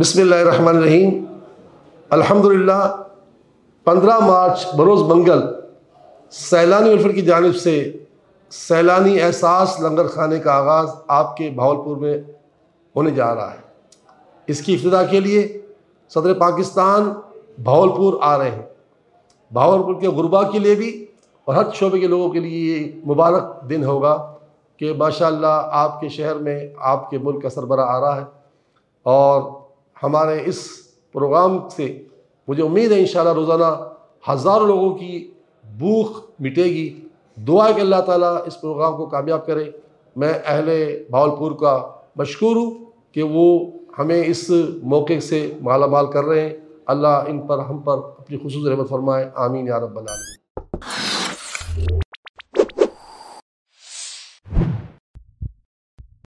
बिसमीम अल्हम्दुलिल्लाह, पंद्रह मार्च, बरोज़ मंगल, सैलानी वेलफेयर की जानब से सैलानी एहसास लंगर खाने का आगाज़ आपके भावलपुर में होने जा रहा है। इसकी इब्तदा के लिए सदर पाकिस्तान, भावलपुर आ रहे हैं। भावलपुर के गुरबा के लिए भी और हर शोबे के लोगों के लिए ये मुबारक दिन होगा कि माशाल्लाह आपके शहर में आपके मुल्क का सरबरा आ रहा है और हमारे इस प्रोग्राम से मुझे उम्मीद है इन रोज़ाना हज़ारों लोगों की भूख मिटेगी। दुआ कि अल्लाह ताला इस प्रोग्राम को कामयाब करे। मैं अहले भावलपुर का मशहूर हूँ कि वो हमें इस मौके से माला माल कर रहे हैं। अल्लाह इन पर, हम पर अपनी खसूस रहमत फरमाए। आमीन या रब्बल